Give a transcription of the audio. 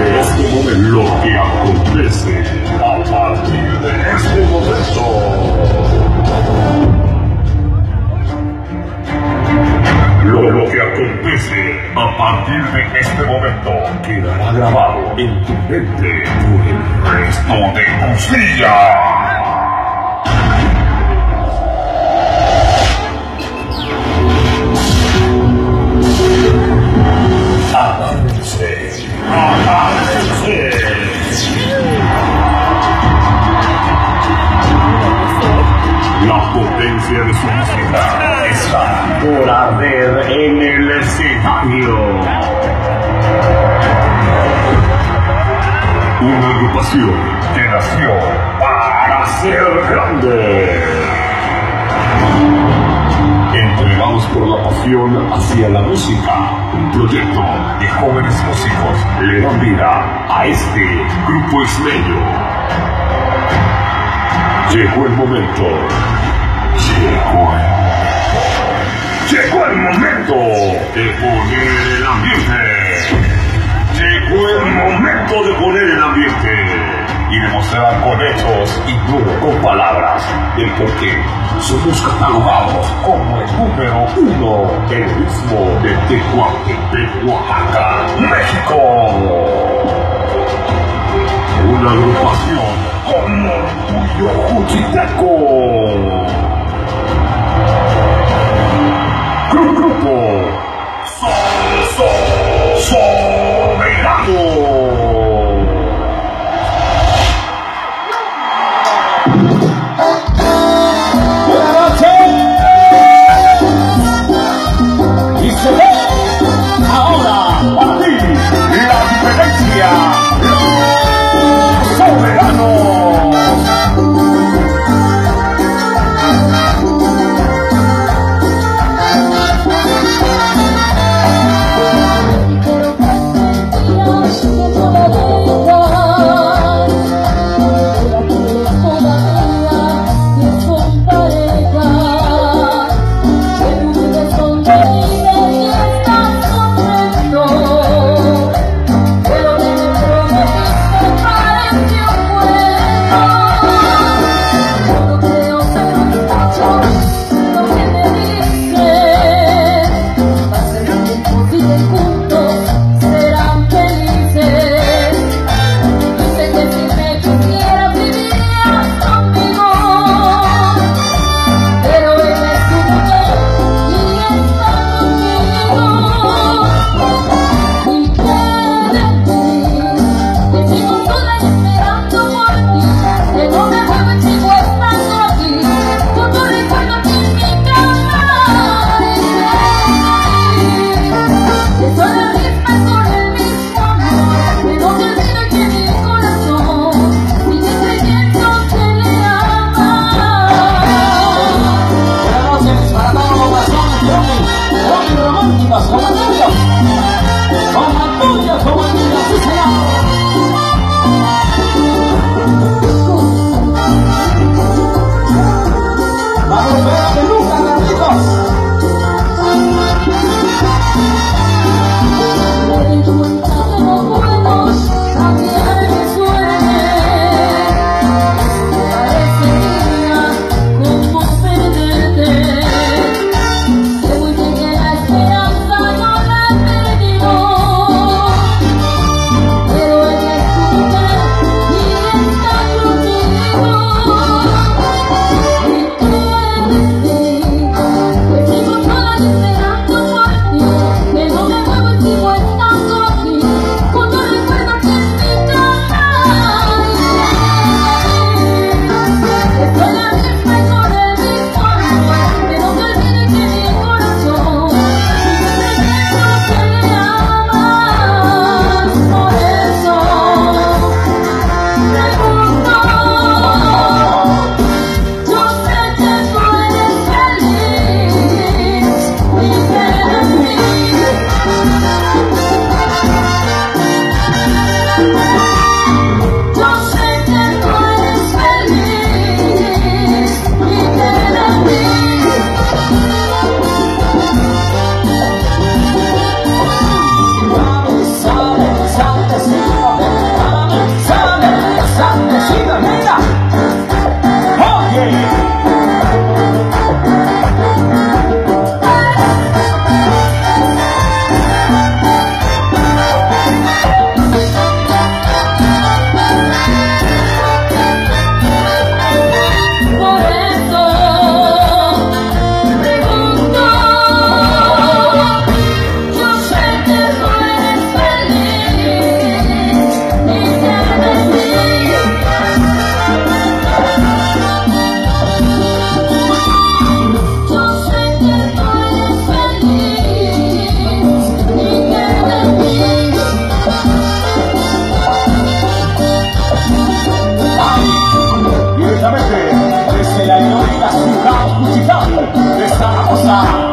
de este momento lo que acontece a partir de este momento. Lo, lo que acontece a partir de este momento quedará grabado en tu mente por el resto de tus días. La potencia de su música está por arder en el escenario. Una agrupación que nació para ser grande. Entregados por la pasión hacia la música, un proyecto de jóvenes músicos le dan vida a este grupo isleño. Llegó el momento. Llegó el Llegó el momento de poner el ambiente. Llegó el momento de poner el ambiente y demostrar con hechos y no con palabras el por qué somos catalogados como el número uno del mismo de Tehuantepec, Oaxaca, México. Una agrupación con orgullo juchiteco. 你傻不傻？